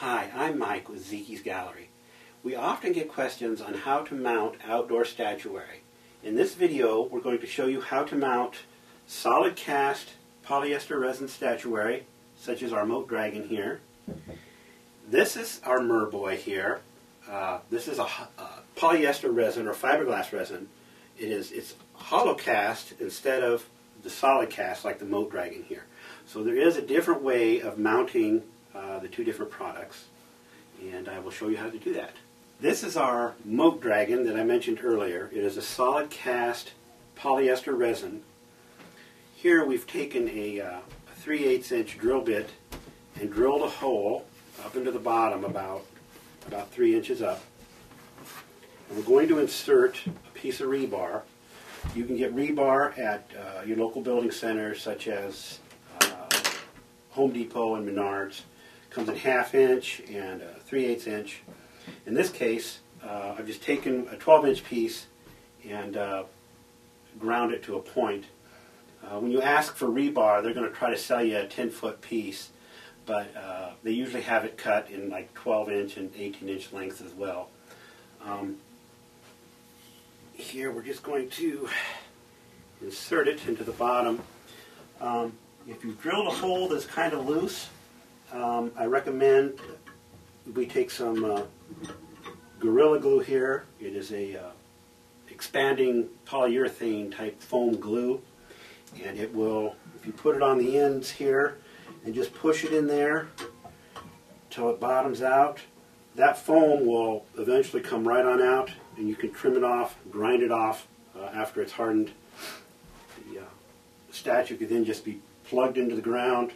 Hi, I'm Mike with Zhki's Gallery. We often get questions on how to mount outdoor statuary. In this video, we're going to show you how to mount solid cast polyester resin statuary, such as our Mote Dragon here. This is our Merboy here. Uh, this is a, a, polyester resin or fiberglass resin. It is it's hollow cast instead of the solid cast like the Mote Dragon here. So there is a different way of mounting uh, the two different products, and I will show you how to do that. This is our Mote Dragon that I mentioned earlier. It is a solid cast polyester resin. Here we've taken a, uh, a 3 8 inch drill bit and drilled a hole up into the bottom about, about 3 inches up. And we're going to insert a piece of rebar. You can get rebar at uh, your local building centers such as Home Depot and Menards. Comes in half inch and a 3 8 inch. In this case, uh, I've just taken a 12 inch piece and uh, ground it to a point. Uh, when you ask for rebar, they're going to try to sell you a 10 foot piece, but uh, they usually have it cut in like 12 inch and 18 inch lengths as well. Um, here we're just going to insert it into the bottom. Um, if you've drilled a hole that's kind of loose, um, I recommend we take some uh, Gorilla Glue here. It is a uh, expanding polyurethane type foam glue and it will, if you put it on the ends here and just push it in there till it bottoms out, that foam will eventually come right on out and you can trim it off, grind it off uh, after it's hardened. The uh, statue could then just be plugged into the ground.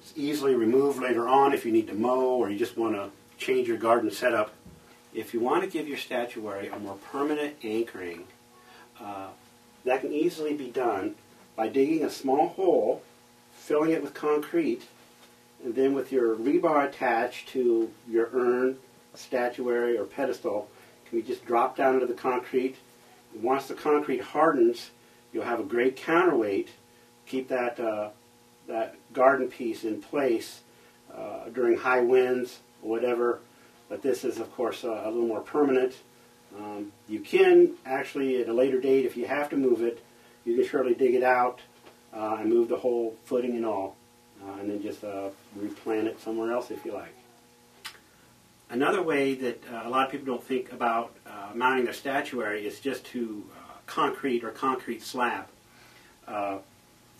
It's easily removed later on if you need to mow or you just want to change your garden setup. If you want to give your statuary a more permanent anchoring, uh, that can easily be done by digging a small hole, filling it with concrete, and then with your rebar attached to your urn, statuary, or pedestal, can be just dropped down into the concrete. Once the concrete hardens, you'll have a great counterweight. Keep that uh, that garden piece in place uh, during high winds or whatever. But this is, of course, uh, a little more permanent. Um, you can actually, at a later date, if you have to move it, you can surely dig it out uh, and move the whole footing and all, uh, and then just uh, replant it somewhere else if you like. Another way that uh, a lot of people don't think about mounting their statuary is just to concrete or concrete slab.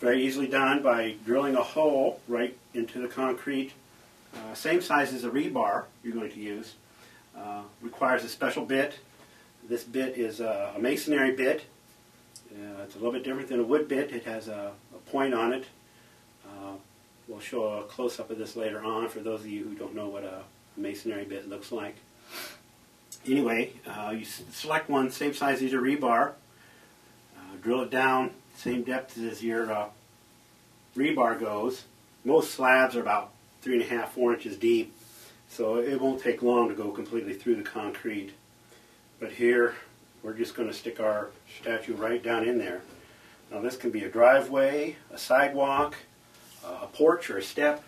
Very easily done by drilling a hole right into the concrete. Uh, same size as the rebar you're going to use. Uh, requires a special bit. This bit is a, a masonry bit. Uh, it's a little bit different than a wood bit. It has a, a point on it. Uh, we'll show a close-up of this later on for those of you who don't know what a masonry bit looks like. Anyway, uh, you select one same size as your rebar, uh, drill it down same depth as your uh, rebar goes. Most slabs are about three and a half, four inches deep, so it won't take long to go completely through the concrete. But here, we're just going to stick our statue right down in there. Now this can be a driveway, a sidewalk, a porch, or a step.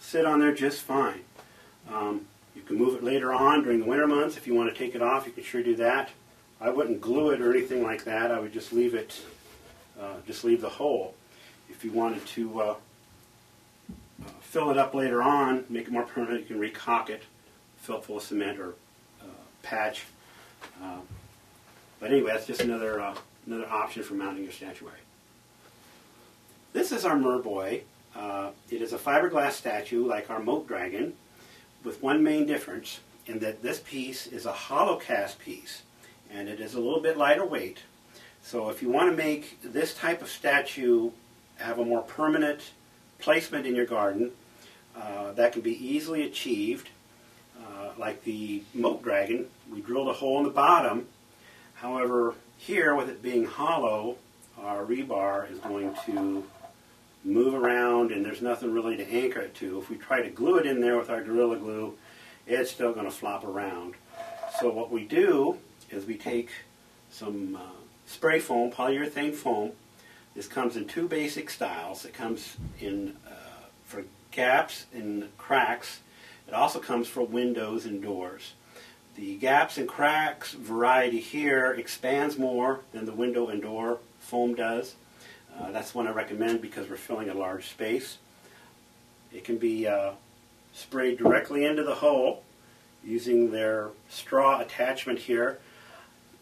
Sit on there just fine. Um, you can move it later on during the winter months. If you want to take it off, you can sure do that. I wouldn't glue it or anything like that. I would just leave it uh, just leave the hole. If you wanted to uh, uh, fill it up later on, make it more permanent, you can recock it, fill it full of cement or uh, patch. Uh, but anyway, that's just another, another option for mounting your statuary. This is our Merboy. it is a fiberglass statue like our Mote Dragon with one main difference in that this piece is a hollow cast piece and it is a little bit lighter weight so if you want to make this type of statue have a more permanent placement in your garden, uh, that can be easily achieved. Uh, like the moat dragon, we drilled a hole in the bottom. However, here with it being hollow, our rebar is going to move around and there's nothing really to anchor it to. If we try to glue it in there with our Gorilla Glue, it's still going to flop around. So what we do is we take some uh, spray foam, polyurethane foam. This comes in two basic styles. It comes in uh, for gaps and cracks. It also comes for windows and doors. The gaps and cracks variety here expands more than the window and door foam does. Uh, that's one I recommend because we're filling a large space. It can be uh, sprayed directly into the hole using their straw attachment here.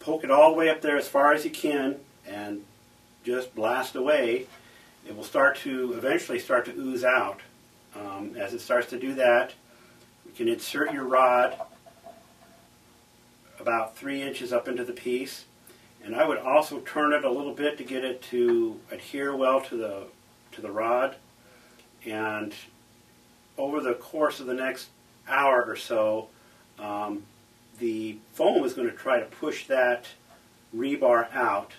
Poke it all the way up there as far as you can and just blast away. It will start to eventually start to ooze out. Um, as it starts to do that, you can insert your rod about three inches up into the piece. And I would also turn it a little bit to get it to adhere well to the, to the rod. And over the course of the next hour or so, um, the foam is going to try to push that rebar out.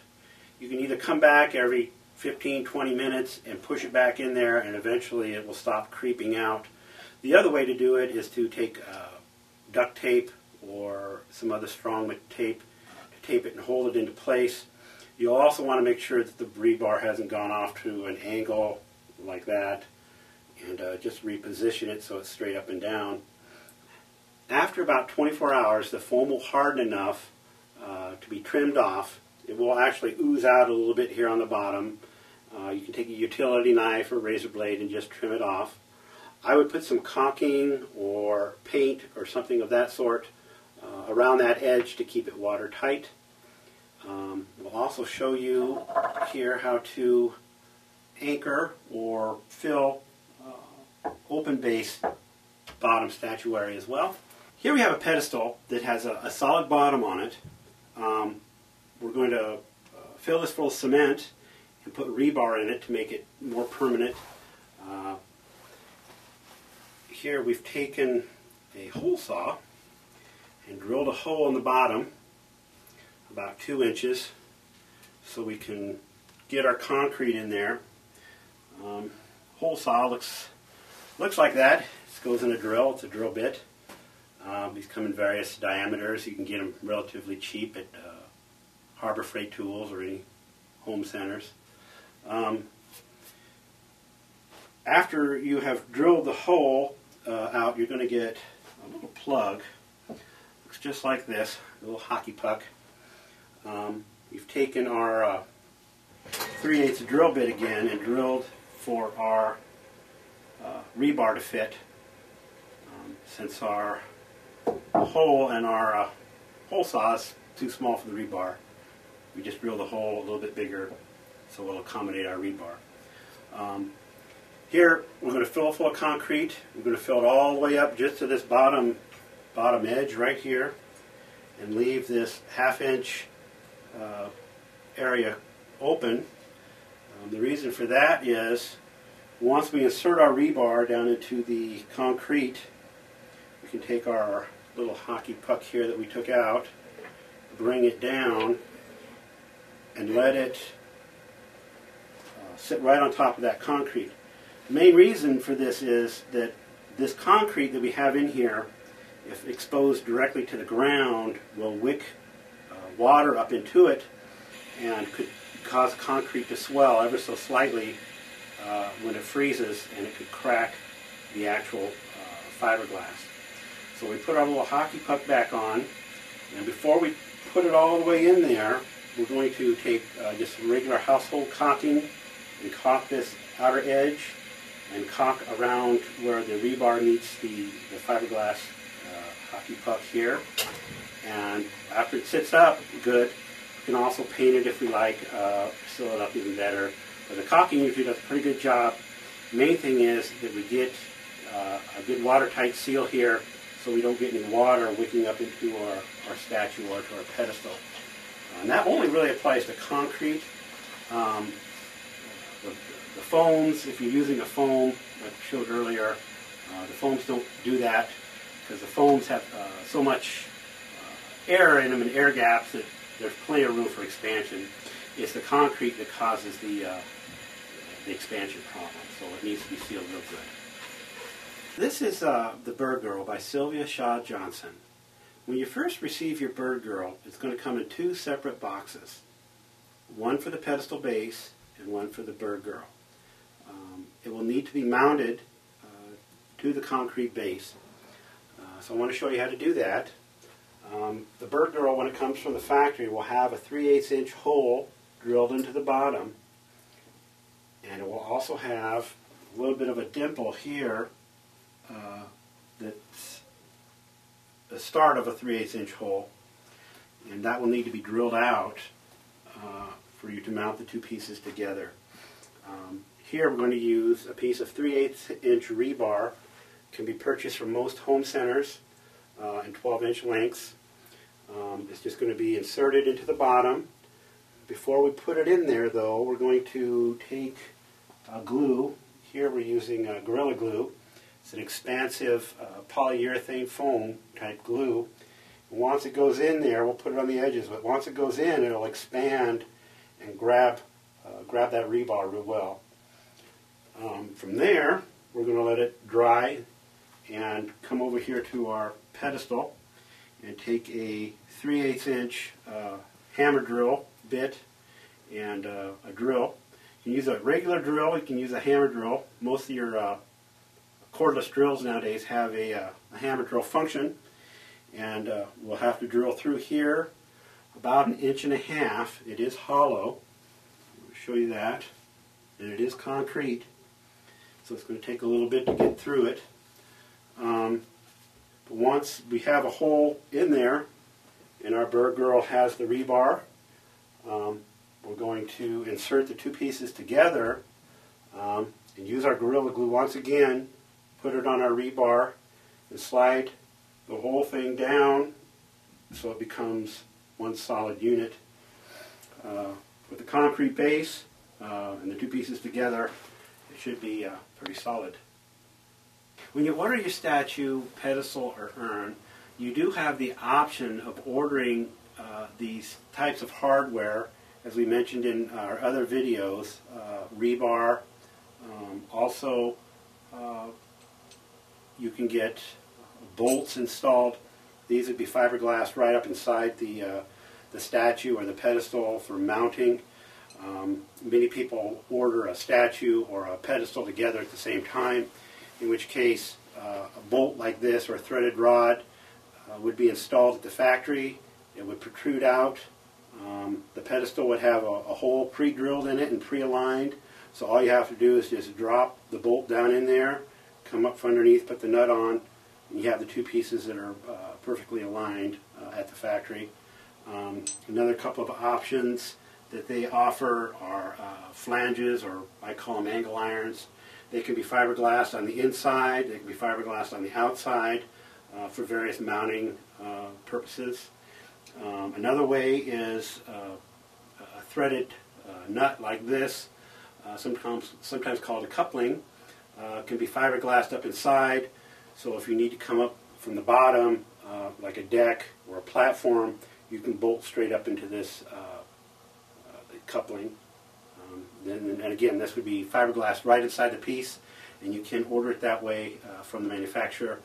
You can either come back every 15, 20 minutes and push it back in there and eventually it will stop creeping out. The other way to do it is to take uh, duct tape or some other strong tape to tape it and hold it into place. You'll also want to make sure that the rebar hasn't gone off to an angle like that and uh, just reposition it so it's straight up and down. After about 24 hours, the foam will harden enough uh, to be trimmed off. It will actually ooze out a little bit here on the bottom. Uh, you can take a utility knife or razor blade and just trim it off. I would put some caulking or paint or something of that sort uh, around that edge to keep it watertight. Um, we'll also show you here how to anchor or fill uh, open base bottom statuary as well. Here we have a pedestal that has a, a solid bottom on it. Um, we're going to uh, fill this full of cement and put rebar in it to make it more permanent. Uh, here we've taken a hole saw and drilled a hole in the bottom about two inches so we can get our concrete in there. Um, hole saw looks looks like that. This goes in a drill. It's a drill bit. Um, these come in various diameters. You can get them relatively cheap at uh, Harbor Freight Tools or any home centers. Um, after you have drilled the hole uh, out, you're going to get a little plug. Looks just like this, a little hockey puck. Um, we've taken our uh, 3 8 drill bit again and drilled for our uh, rebar to fit. Um, since our hole in our uh, hole saw is too small for the rebar, we just drill the hole a little bit bigger so it'll accommodate our rebar. Um, here we're going to fill it full of concrete. We're going to fill it all the way up just to this bottom bottom edge right here and leave this half inch uh, area open. Um, the reason for that is once we insert our rebar down into the concrete, we can take our little hockey puck here that we took out, bring it down, and let it uh, sit right on top of that concrete. The main reason for this is that this concrete that we have in here, if exposed directly to the ground, will wick uh, water up into it and could cause concrete to swell ever so slightly uh, when it freezes and it could crack the actual uh, fiberglass. So we put our little hockey puck back on and before we put it all the way in there, we're going to take uh, just regular household caulking and caulk this outer edge and caulk around where the rebar meets the, the fiberglass uh, hockey puck here. And after it sits up good, we can also paint it if we like, uh, seal it up even better. But the caulking usually does a pretty good job. Main thing is that we get uh, a good watertight seal here so we don't get any water wicking up into our, our statue or to our pedestal. And that only really applies to concrete. Um, the, the, foams, if you're using a foam, like I showed earlier, uh, the foams don't do that because the foams have uh, so much uh, air in them and air gaps that there's plenty of room for expansion. It's the concrete that causes the, uh, the expansion problem, so it needs to be sealed real good. This is uh, The Bird Girl by Sylvia Shaw Judson. When you first receive your Bird Girl, it's going to come in two separate boxes. One for the pedestal base and one for the Bird Girl. Um, it will need to be mounted uh, to the concrete base. so I want to show you how to do that. Um, the bird girl, when it comes from the factory, will have a 3 8 inch hole drilled into the bottom. And it will also have a little bit of a dimple here uh, that's the start of a 3 8 inch hole. And that will need to be drilled out uh, for you to mount the two pieces together. Um, here we're going to use a piece of 3 8 inch rebar. can be purchased from most home centers uh, in 12 inch lengths. Um, it's just going to be inserted into the bottom. Before we put it in there though, we're going to take a glue. Here we're using a Gorilla Glue. It's an expansive uh, polyurethane foam type glue. And once it goes in there, we'll put it on the edges, but once it goes in, it'll expand and grab, uh, grab that rebar real well. Um, from there, we're going to let it dry and come over here to our pedestal and take a 3 8 inch uh, hammer drill bit and uh, a drill. You can use a regular drill, you can use a hammer drill. Most of your uh, cordless drills nowadays have a, uh, a, hammer drill function and uh, we'll have to drill through here about an inch and a half. It is hollow. I'll show you that. And it is concrete. So it's going to take a little bit to get through it. Um, but once we have a hole in there and our bird girl has the rebar, um, we're going to insert the two pieces together um, and use our Gorilla Glue once again, put it on our rebar and slide the whole thing down so it becomes one solid unit. Uh, with the concrete base uh, and the two pieces together, it should be uh, pretty solid. When you order your statue, pedestal, or urn, you do have the option of ordering uh, these types of hardware, as we mentioned in our other videos, uh, rebar. Um, also, uh, you can get bolts installed. These would be fiberglass right up inside the, uh, the statue or the pedestal for mounting. Um, many people order a statue or a pedestal together at the same time in which case uh, a bolt like this or a threaded rod uh, would be installed at the factory. It would protrude out. Um, the pedestal would have a, a hole pre-drilled in it and pre-aligned. So all you have to do is just drop the bolt down in there, come up from underneath, put the nut on, you have the two pieces that are uh, perfectly aligned uh, at the factory. Um, another couple of options that they offer are uh, flanges, or I call them angle irons. They can be fiberglass on the inside, they can be fiberglass on the outside uh, for various mounting uh, purposes. Um, another way is uh, a threaded nut like this, sometimes, sometimes called a coupling, uh, can be fiberglassed up inside. So if you need to come up from the bottom, like a deck or a platform, you can bolt straight up into this coupling. And, and again, this would be fiberglass right inside the piece, and you can order it that way uh, from the manufacturer.